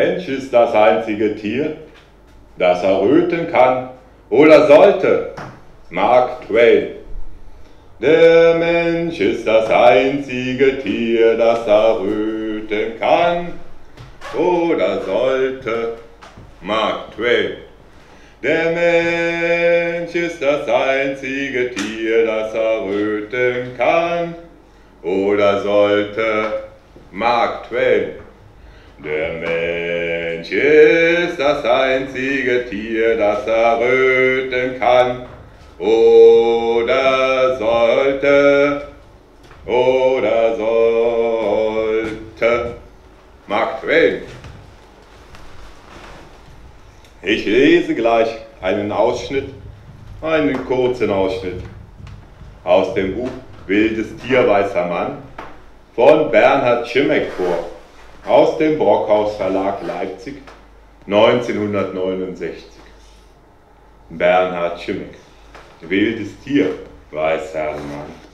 Der Mensch ist das einzige Tier, das erröten kann oder sollte. Mark Twain. Der Mensch ist das einzige Tier, das erröten kann oder sollte. Mark Twain. Der Mensch ist das einzige Tier, das erröten kann oder sollte. Mark Twain. Der Mensch ist das einzige Tier, das erröten kann oder sollte oder sollte. Mark Twain. Ich lese gleich einen Ausschnitt, einen kurzen Ausschnitt aus dem Buch Wildes Tier, weißer Mann von Bernhard Schimek vor, aus dem Brockhaus Verlag Leipzig 1969. Bernhard Schimek, Wildes Tier, weißer Mann.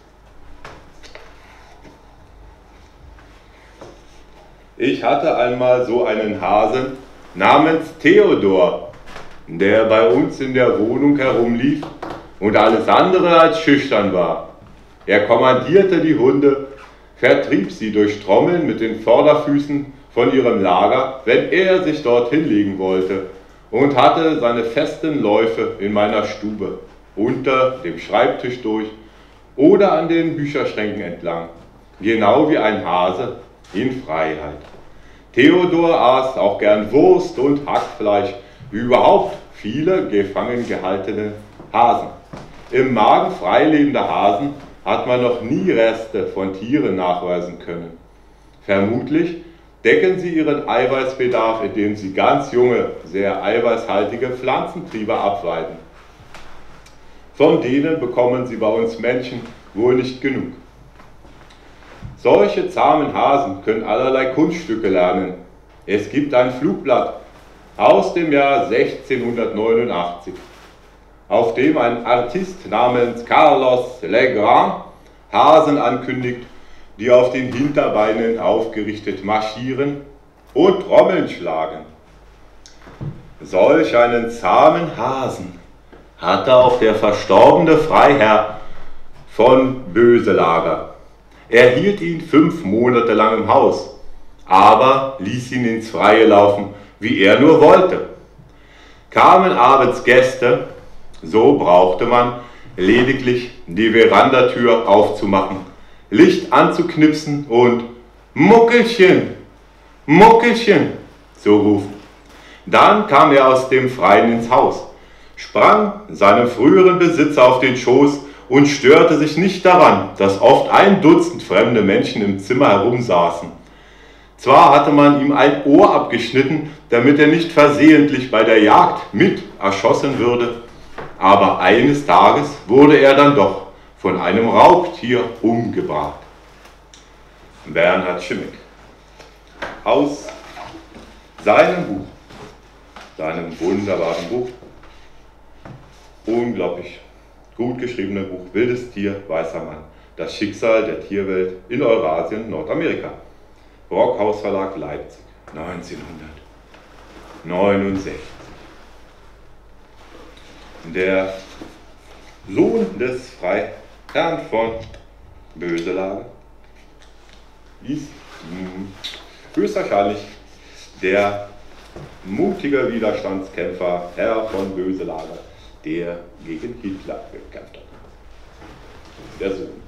Ich hatte einmal so einen Hasen namens Theodor, der bei uns in der Wohnung herumlief und alles andere als schüchtern war. Er kommandierte die Hunde, vertrieb sie durch Trommeln mit den Vorderfüßen von ihrem Lager, wenn er sich dort hinlegen wollte, und hatte seine festen Läufe in meiner Stube, unter dem Schreibtisch durch oder an den Bücherschränken entlang, genau wie ein Hase in Freiheit. Theodor aß auch gern Wurst und Hackfleisch, wie überhaupt viele gefangen gehaltene Hasen. Im Magen freilebender Hasen hat man noch nie Reste von Tieren nachweisen können. Vermutlich decken sie ihren Eiweißbedarf, indem sie ganz junge, sehr eiweißhaltige Pflanzentriebe abweiden. Von denen bekommen sie bei uns Menschen wohl nicht genug. Solche zahmen Hasen können allerlei Kunststücke lernen. Es gibt ein Flugblatt aus dem Jahr 1689, auf dem ein Artist namens Carlos Legrand Hasen ankündigt, die auf den Hinterbeinen aufgerichtet marschieren und Trommeln schlagen. Solch einen zahmen Hasen hatte auch der verstorbene Freiherr von Böselager. Er hielt ihn fünf Monate lang im Haus, aber ließ ihn ins Freie laufen, wie er nur wollte. Kamen abends Gäste, so brauchte man lediglich die Verandatür aufzumachen, Licht anzuknipsen und Muckelchen, Muckelchen zu rufen. Dann kam er aus dem Freien ins Haus, sprang seinem früheren Besitzer auf den Schoß und störte sich nicht daran, dass oft ein Dutzend fremde Menschen im Zimmer herumsaßen. Zwar hatte man ihm ein Ohr abgeschnitten, damit er nicht versehentlich bei der Jagd mit erschossen würde, aber eines Tages wurde er dann doch von einem Raubtier umgebracht. Bernhard Schimek. Aus seinem Buch, seinem wunderbaren Buch, unglaublich gut geschriebene Buch Wildes Tier, weißer Mann, das Schicksal der Tierwelt in Eurasien, Nordamerika. Brockhaus Verlag Leipzig, 1969 der Sohn des Freiherrn von Böselage ist höchstwahrscheinlich der mutige Widerstandskämpfer Herr von Böselage, der gegen Hitler gekämpft hat. Der Sohn.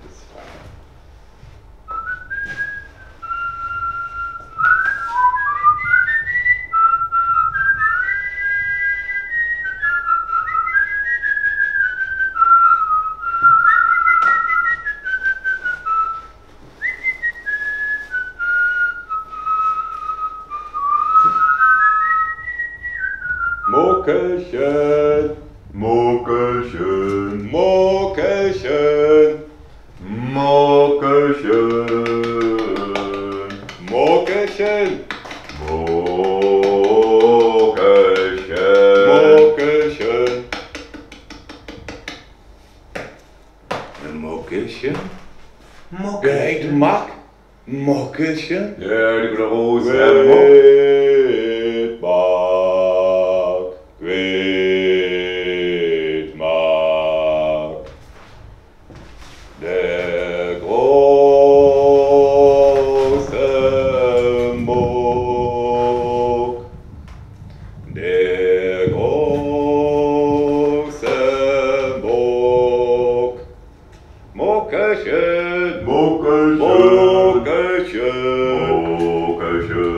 Muckelchen. Muckelchen? Hey, du Mack? Muckelchen? Ja, die große Hey. Mokertje. Mokertje. Mokertje.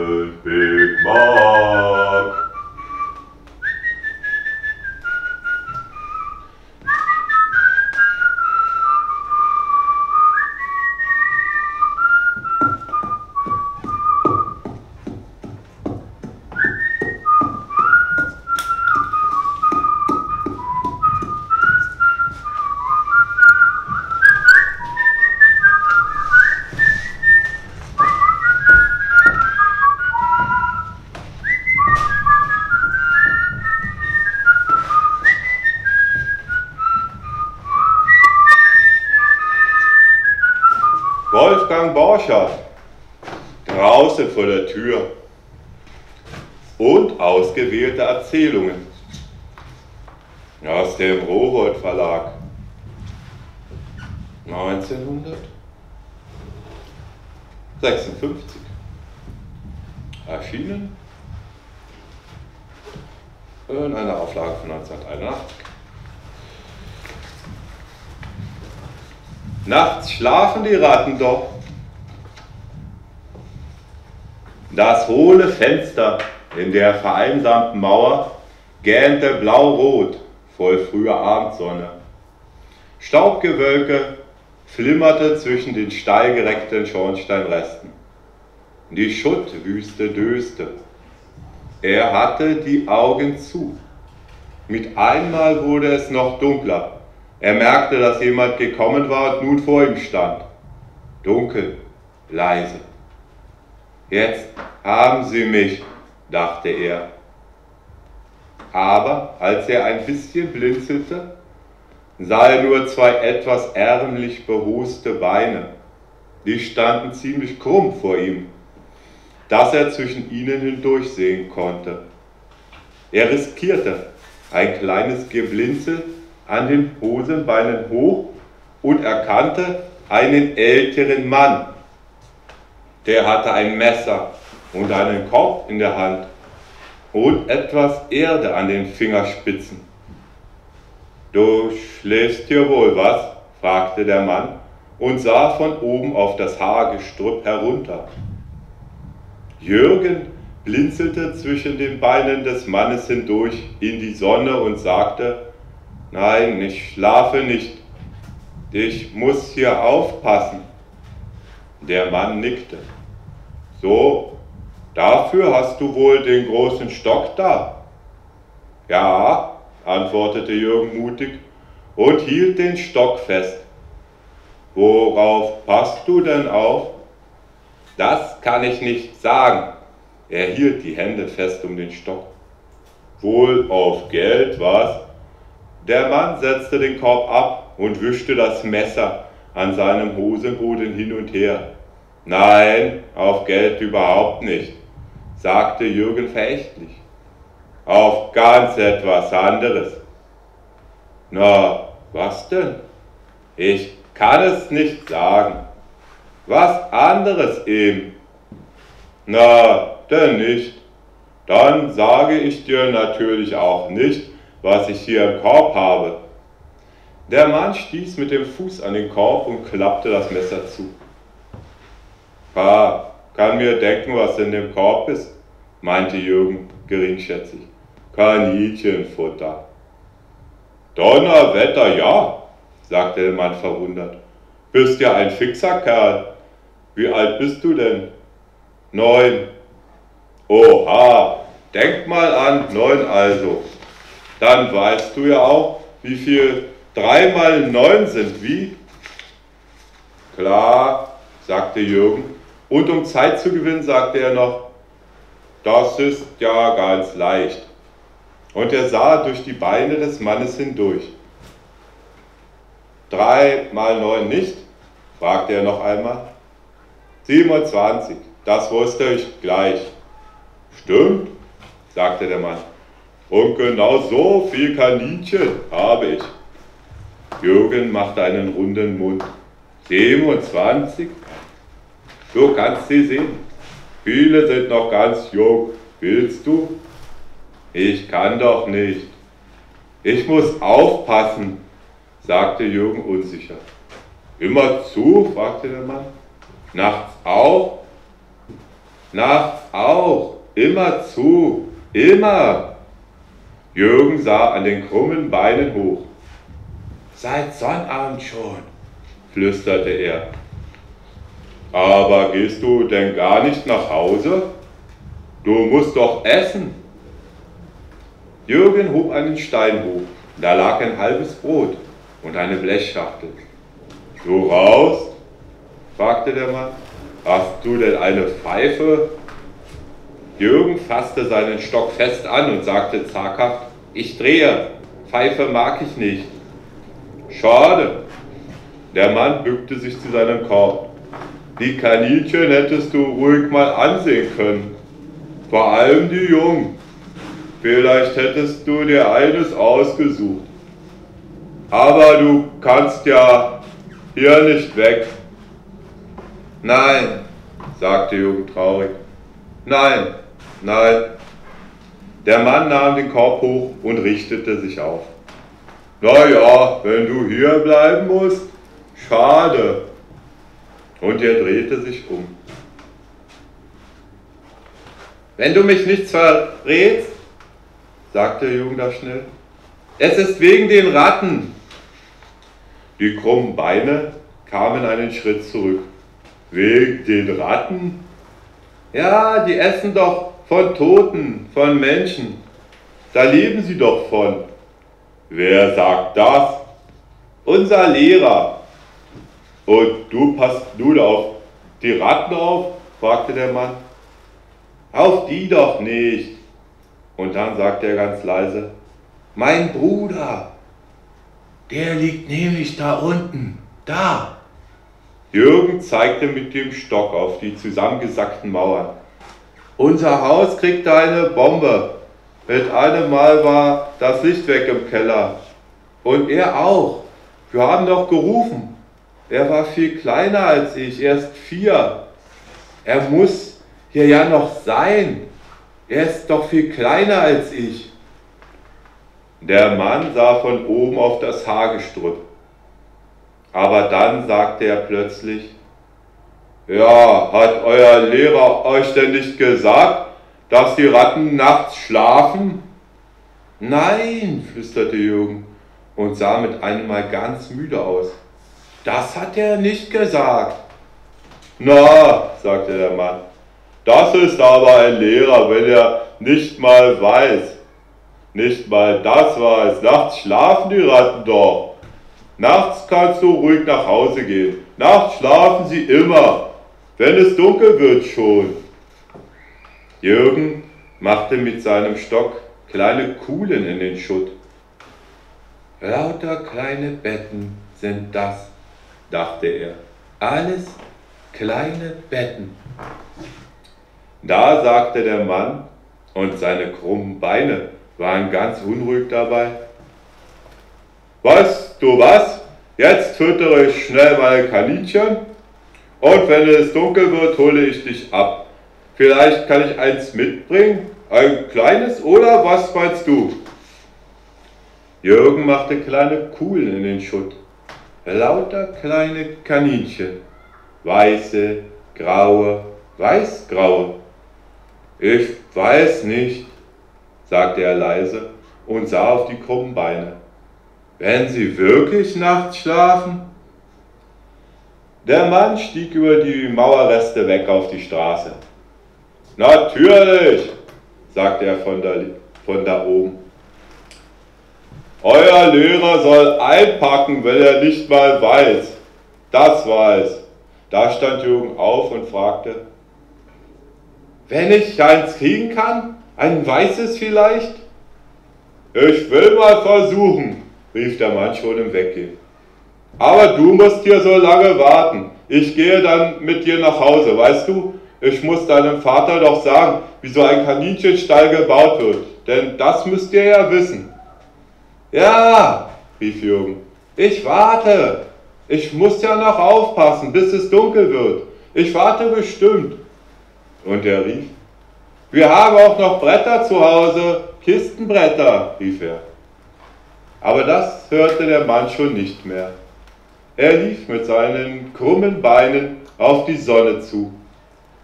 In einer Auflage von 1981. Nachts schlafen die Ratten doch. Das hohle Fenster in der vereinsamten Mauer gähnte blau-rot voll früher Abendsonne. Staubgewölke flimmerte zwischen den steil gereckten Schornsteinresten. Die Schuttwüste döste. Er hatte die Augen zu. Mit einmal wurde es noch dunkler. Er merkte, dass jemand gekommen war und nun vor ihm stand. Dunkel, leise. Jetzt haben sie mich, dachte er. Aber als er ein bisschen blinzelte, sah er nur zwei etwas ärmlich berußte Beine. Die standen ziemlich krumm vor ihm, dass er zwischen ihnen hindurchsehen konnte. Er riskierte ein kleines Geblinzel an den Hosenbeinen hoch und erkannte einen älteren Mann. Der hatte ein Messer und einen Korb in der Hand und etwas Erde an den Fingerspitzen. Du schläfst hier wohl was? fragte der Mann und sah von oben auf das Haargestrüpp herunter. Jürgen blinzelte zwischen den Beinen des Mannes hindurch in die Sonne und sagte, Nein, ich schlafe nicht. Ich muss hier aufpassen. Der Mann nickte. So, dafür hast du wohl den großen Stock da. Ja, antwortete Jürgen mutig und hielt den Stock fest. Worauf passt du denn auf? Das kann ich nicht sagen. Er hielt die Hände fest um den Stock. Wohl auf Geld, was? Der Mann setzte den Korb ab und wischte das Messer an seinem Hosenboden hin und her. Nein, auf Geld überhaupt nicht, sagte Jürgen verächtlich. Auf ganz etwas anderes. Na, was denn? Ich kann es nicht sagen. Was anderes eben. Na, denn nicht. Dann sage ich dir natürlich auch nicht, was ich hier im Korb habe. Der Mann stieß mit dem Fuß an den Korb und klappte das Messer zu. Pa, kann mir denken, was in dem Korb ist, meinte Jürgen geringschätzig. Kaninchenfutter. Donnerwetter, ja, sagte der Mann verwundert. Bist ja ein fixer Kerl. Wie alt bist du denn? Neun. Oha, denk mal an, neun also dann weißt du ja auch, wie viel 3 mal 9 sind. Wie? Klar, sagte Jürgen. Und um Zeit zu gewinnen, sagte er noch, das ist ja ganz leicht. Und er sah durch die Beine des Mannes hindurch. 3 mal 9 nicht? fragte er noch einmal. 27, das wusste ich gleich. Stimmt, sagte der Mann. Und genau so viel Kaninchen habe ich. Jürgen machte einen runden Mund. 27? Du kannst sie sehen. Viele sind noch ganz jung. Willst du? Ich kann doch nicht. Ich muss aufpassen, sagte Jürgen unsicher. Immer zu? fragte der Mann. Nachts auch? Nachts auch. Immer zu. Immer. Jürgen sah an den krummen Beinen hoch. Seit Sonnabend schon, flüsterte er. Aber gehst du denn gar nicht nach Hause? Du musst doch essen. Jürgen hob einen Stein hoch. Da lag ein halbes Brot und eine Blechschachtel. Du raus? fragte der Mann. Hast du denn eine Pfeife? Jürgen fasste seinen Stock fest an und sagte zaghaft, ich drehe, Pfeife mag ich nicht. Schade. Der Mann bückte sich zu seinem Korb. Die Kaninchen hättest du ruhig mal ansehen können. Vor allem die Jungen. Vielleicht hättest du dir eines ausgesucht. Aber du kannst ja hier nicht weg. Nein, sagte Jugend traurig. Nein, nein. Der Mann nahm den Korb hoch und richtete sich auf. Na ja, wenn du hier bleiben musst, schade. Und er drehte sich um. Wenn du mich nichts verrätst, sagte Junge schnell, es ist wegen den Ratten. Die krummen Beine kamen einen Schritt zurück. Wegen den Ratten? Ja, die essen doch von Toten, von Menschen. Da leben sie doch von. Wer sagt das? Unser Lehrer. Und du passt nun auf die Ratten auf? fragte der Mann. Auf die doch nicht. Und dann sagte er ganz leise, mein Bruder, der liegt nämlich da unten, da. Jürgen zeigte mit dem Stock auf die zusammengesackten Mauern. Unser Haus kriegte eine Bombe. Mit einem Mal war das Licht weg im Keller. Und er auch. Wir haben doch gerufen. Er war viel kleiner als ich, erst vier. Er muss hier ja noch sein. Er ist doch viel kleiner als ich. Der Mann sah von oben auf das Hagestrüpp. Aber dann sagte er plötzlich, ja, hat euer Lehrer euch denn nicht gesagt, dass die Ratten nachts schlafen? Nein, flüsterte Jürgen und sah mit einem Mal ganz müde aus. Das hat er nicht gesagt. Na, sagte der Mann, das ist aber ein Lehrer, wenn er nicht mal weiß. Nicht mal das weiß. Nachts schlafen die Ratten doch. Nachts kannst du ruhig nach Hause gehen. Nachts schlafen sie immer, wenn es dunkel wird schon. Jürgen machte mit seinem Stock kleine Kuhlen in den Schutt. Lauter kleine Betten sind das, dachte er. Alles kleine Betten. Da sagte der Mann, und seine krummen Beine waren ganz unruhig dabei, was, du was? Jetzt füttere ich schnell meine Kaninchen und wenn es dunkel wird, hole ich dich ab. Vielleicht kann ich eins mitbringen, ein kleines oder was meinst du? Jürgen machte kleine Kuhlen in den Schutt. Lauter kleine Kaninchen. Weiße, graue, weißgraue. Ich weiß nicht, sagte er leise und sah auf die krummen Beine. Wenn Sie wirklich nachts schlafen? Der Mann stieg über die Mauerreste weg auf die Straße. Natürlich, sagte er von da, von da oben. Euer Lehrer soll einpacken, wenn er nicht mal weiß. Das weiß. Da stand Jürgen auf und fragte, wenn ich eins kriegen kann, ein weißes vielleicht? Ich will mal versuchen, rief der Mann schon im Weggehen. Aber du musst hier so lange warten. Ich gehe dann mit dir nach Hause, weißt du? Ich muss deinem Vater doch sagen, wie so ein Kaninchenstall gebaut wird, denn das müsst ihr ja wissen. Ja, rief Jürgen, ich warte. Ich muss ja noch aufpassen, bis es dunkel wird. Ich warte bestimmt. Und er rief, wir haben auch noch Bretter zu Hause, Kistenbretter, rief er. Aber das hörte der Mann schon nicht mehr. Er lief mit seinen krummen Beinen auf die Sonne zu.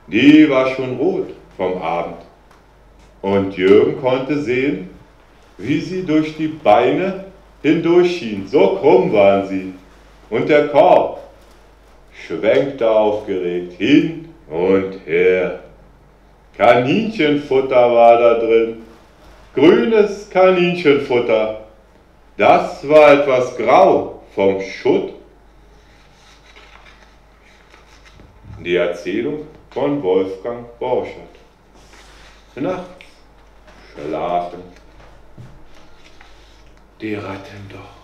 Die war schon rot vom Abend. Und Jürgen konnte sehen, wie sie durch die Beine hindurchschien. So krumm waren sie. Und der Korb schwenkte aufgeregt hin und her. Kaninchenfutter war da drin. Grünes Kaninchenfutter das war etwas grau vom Schutt. Die Erzählung von Wolfgang Borchert. Nachts schlafen die Ratten doch.